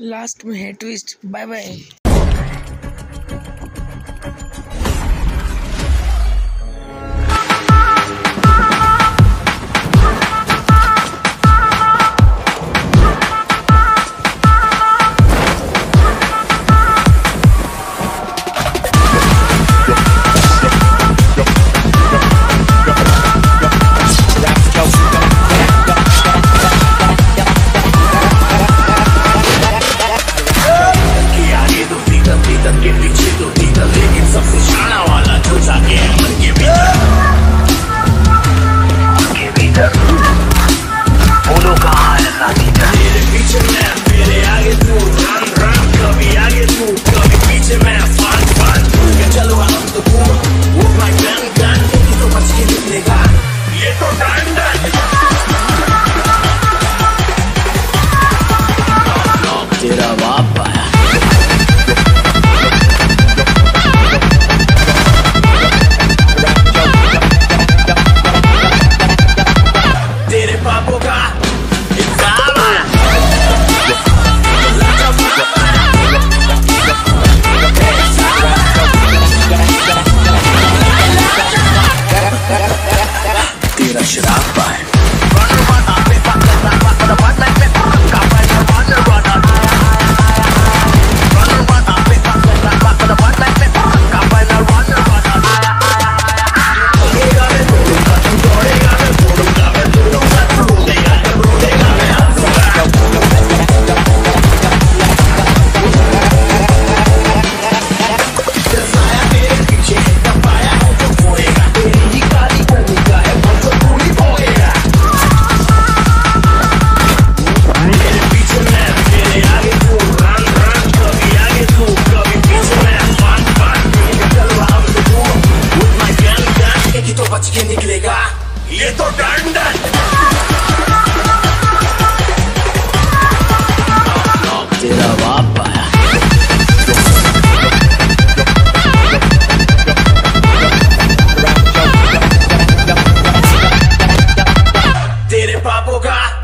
Last में है twist bye bye दोनों का हाल तेरे पीछे मैं तेरे आगे तू ये तो डंडन तेरा बाप आया। तेरे पापों का